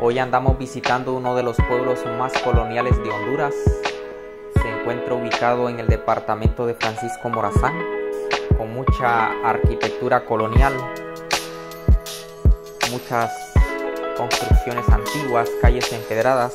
Hoy andamos visitando uno de los pueblos más coloniales de Honduras. Se encuentra ubicado en el departamento de Francisco Morazán, con mucha arquitectura colonial, muchas construcciones antiguas, calles empedradas